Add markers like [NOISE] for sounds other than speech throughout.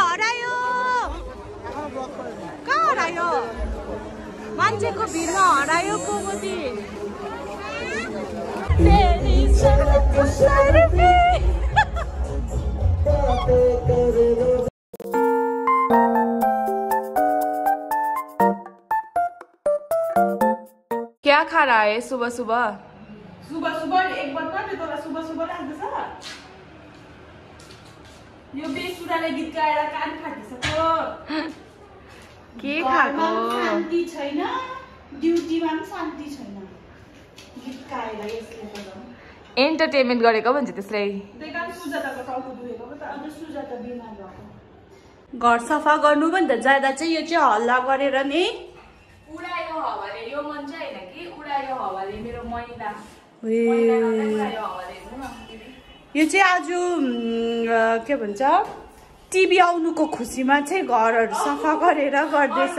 हरायो कहाँ हरायो मान्छेको भिडमा हरायो। क्या खा रहा है सुबह सुबह सुबह सुबह एक सुबह सुबह यो बेसुराले गीत गाएर कान फाटिसक्यो। के खाएको? पनि शान्ति छैन ड्युटीमा पनि शान्ति छैन। गीत गाएर यसले गर्दा एन्टरटेनमेन्ट गरेको भन्छ त्यसलाई। सुजाताको टाउको दुखेको पो त। अन्त सुजाता बिमार भएको। घर सफा गर्नुभन्दा जाँदा चाहिँ यो चाहिँ हल्ला गरेर नि। उडायो हावाले यो मन चाहिँ होइन कि उडायो हावाले मेरो मैला। ए, उडायो हावाले यो चाहिँ आज के भन्छ टिभी आउनुको खुसीमा चाहिँ घरहरू सफा गरेर गर्दैछ।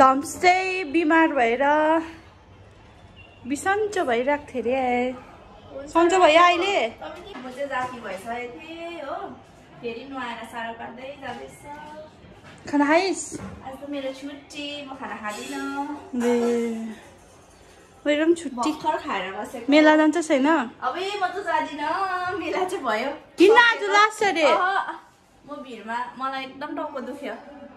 धम्स चाहिँ बिमार भएर बिसन्चो भइरहेको थियो अरे सन्चो भयो अहिले? खाना खाइस्? मेरो पनि छुट्टी भर्खर खाएर बसेको मेला जान्छ छैन अबे म त जाँदिनँ मेला चाहिँ भयो किन आज लास्ट अरे म भिडमा मलाई एकदम टाउको दुख्यो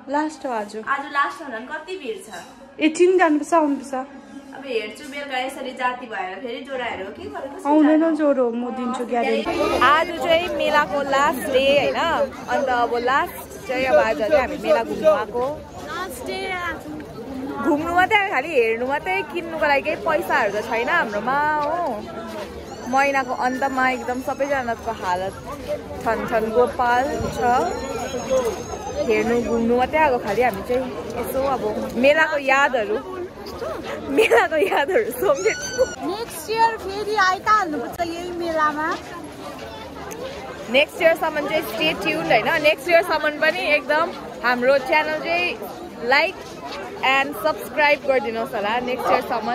लास्ट हो आज आज लास्ट हो झन् कति भिड छ एकछिन जानुपर्छ आउनुपर्छ अब हेर्छु बेलुका यसरी जाति भएर फेरि जोडाहरू के गरेको आउँदैन ज्वरो म दिन्छु ग्यारेन्टी आज चाहिँ मेलाको लास्ट डे होइन अन्त अब लास्ट चाहिँ अब आज चाहिँ हामी मेला घुम्नु आएको घुम्नु मात्रै खालि हेर्नु मात्रै किन्नुको लागि केही पैसाहरू त छैन हाम्रोमा हो। महिनाको अन्तमा एकदम सबैजनाको हालत छन् छन् गोपाल छ। हेर्नु घुम्नु मात्रै आएको खालि हामी चाहिँ। यसो अब मेलाको यादहरू मेलाको यादहरू नेक्स्ट इयर फेरि यही मेलामा। नेक्स्ट इयरसम्म चाहिँ स्टे ट्युन होइन? नेक्स्ट इयरसम्म पनि एकदम हाम्रो च्यानल चाहिँ लाइक एन्ड सब्सक्राइब गरिदिनुहोस् होला। नेक्स्ट इयरसम्म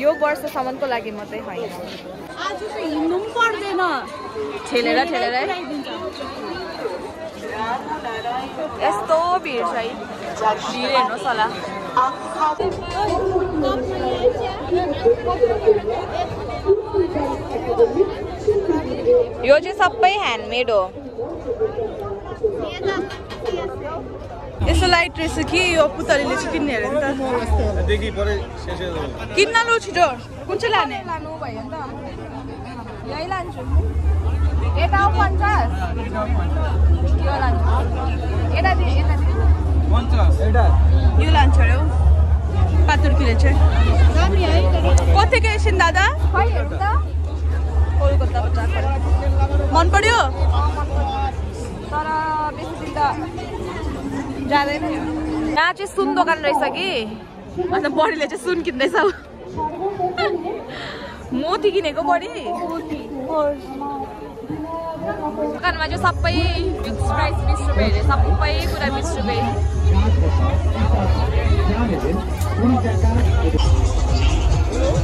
यो वर्षसम्मको लागि मात्रै होइन। हिँड्नु पनि पर्दैन। ठेलेर ठेलेर यस्तो भिड छ है। भिड हेर्नुहोस् होला। यो चाहिँ सबै ह्यान्डमेड हो। यसो लाइट रहेछ कि यो पुतलीले चाहिँ किन्ने अरे नि त? किन्न लु छिटो। कुन चाहिँ लाने? लानु भयो नि त यही लान्छु। यता हो पन्चास यो लान्छु। यता यता यो अरे हौ। पातुर्कीले चाहिँ। कतिको एकछिन दादा? खै हेर्नु त कोलकाता मन पर्यो? तर बेसी दिन त जाँदैन यहाँ चाहिँ सुन दोकान रहेछ कि अन्त बडीले चाहिँ सुन किन्दैछ मोती किनेको बडी दोकानमा चाहिँ सबै फिक्स प्राइस बिस रुपियाँ अरे सबै कुरा बिस रुपियाँ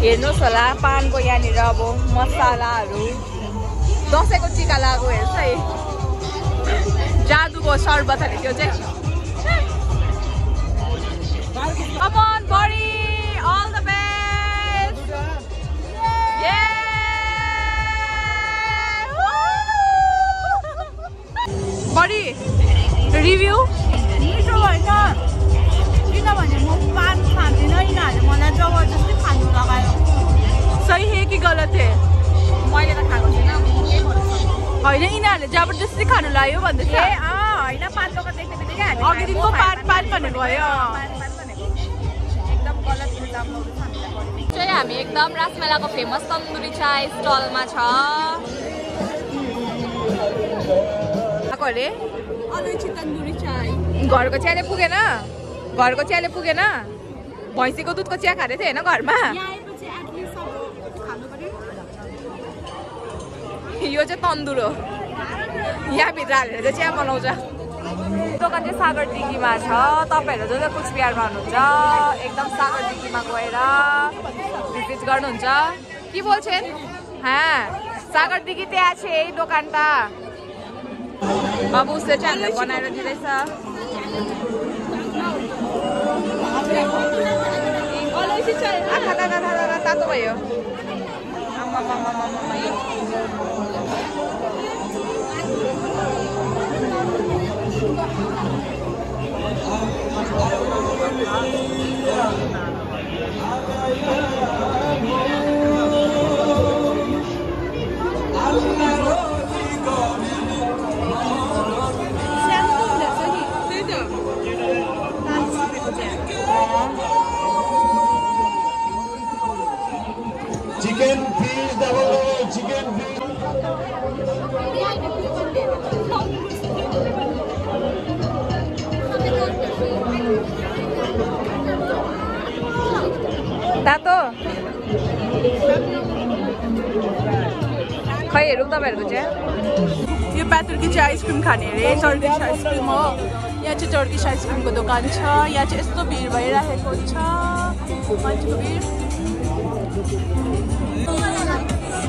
हेर्नुहोस् होला पानको यहाँनिर अब मसालाहरू दसैँको टिका लगाएको हेर्छ है जादुको सर्बत त्यो चाहिँ सही हे कि गलत हे मैले त खाएको छुइनँ होइन यिनीहरूले जबरजस्ती खानु लाग्यो भन्दैछ होइन पान दोकान देख्ने बित्तिकै हामी अघिदेखिको पान पान भनेको भयो एकदम गलत। चाहिँ हामी एकदम रासमेलाको फेमस तन्दुरी चाय स्टलमा छ आएको अरे अलैँची तन्दुरी चाय घरको चियाले पुगेन घरको चियाले पुगेन भैँसीको दुधको चिया खाँदै थियो होइन घरमा यहाँ आएपछि एटलिस्ट अब खानु पर्यो यो चाहिँ तन्दुर हो। यहाँभित्र हालेर चाहिँ चिया बनाउँछ। दोकान चाहिँ सागरदिघीमा छ? तपाईँहरू जो चाहिँ कुचबिहारमा हुनुहुन्छ एकदम सागर सागरदिघीमा गएर भिजिट गर्नुहुन्छ। के बोल्छन्? हाँ सागरदिघी त्यहाँ छ है दोकान त। अब उसले चाहिँ हामीलाई बनाएर दिँदैछ। तातो भयो। खै हेरौँ तपाईँहरूको चाहिँ यो प्यातुर्की चाहिँ आइसक्रिम खाने अरे टर्किस आइसक्रिम हो यहाँ चाहिँ टर्किस आइसक्रिमको दोकान छ यहाँ चाहिँ यस्तो भिड भइरहेको छ भिड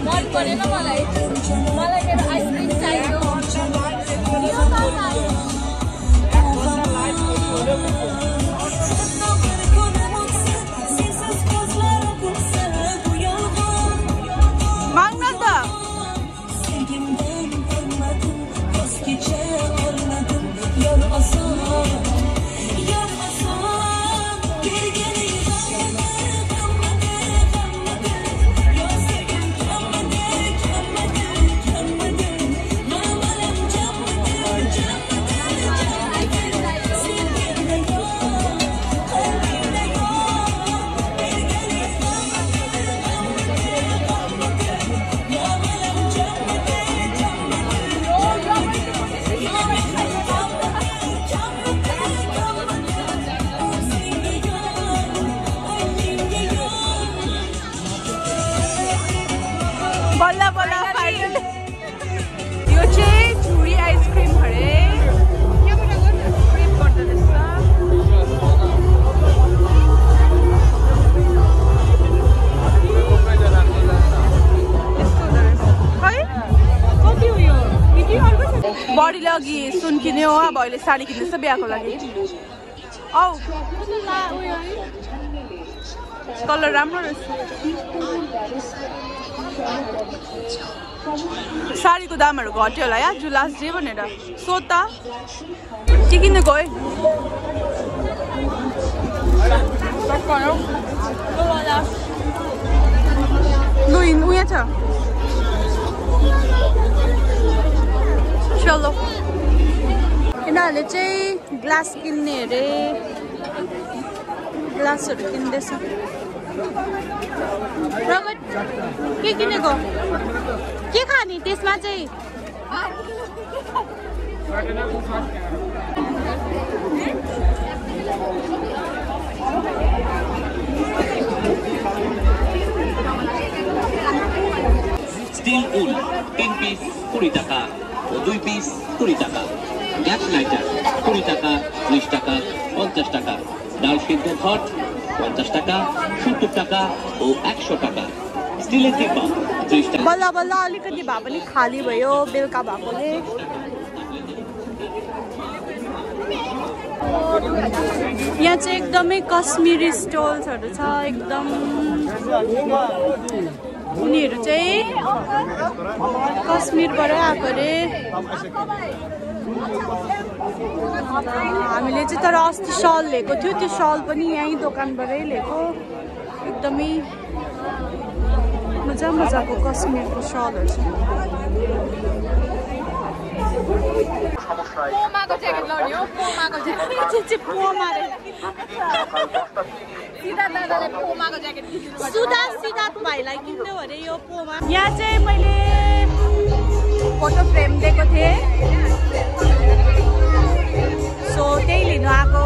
मन परेन मलाई मलाई मेरो आइसक्रिम चाहियो सुन किन्यो अब अहिले साडी किन्दैछ बिहाको लागि औ कलर राम्रो रहेछ साडीको दामहरू घट्यो होला या जे भनेर सोध त के किन्ने गयो लु उयो छ चलो यिनीहरूले चाहिँ ग्लास किन्ने अरे ग्लासहरू किन्दैछ प्रगट के किनेको के खाने त्यसमा चाहिँ স্টিল উল তিন পিস কুড়ি টাকা ও দুই পিস কুড়ি টাকা গ্যাস লাইটার কুড়ি টাকা ত্রিশ টাকা পঞ্চাশ টাকা ডাল সিদ্ধ ঘট পঞ্চাশ টাকা সত্তর টাকা ও একশো টাকা স্টিলের ডিব্বা ত্রিশ টাকা बल्ल बल्ल अलिकति भए पनि खाली भयो बेलुका भएकोले यहाँ चाहिँ एकदमै कश्मिरी स्टोल्सहरू छ एकदम उनीहरू चाहिँ कश्मीरबाटै आएको अरे हामीले चाहिँ तर अस्ति सल लिएको थियो त्यो सल पनि यहीँ दोकानबाटै लिएको। एकदमै मजा मजाको कश्मीरको सलहरू छ। [LAUGHS] भाइलाई किन्नु अरे यो पोमा। यहाँ चाहिँ मैले फोटो फ्रेम दिएको थिएँ। ही लिनु आएको